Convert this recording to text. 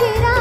ठुकरा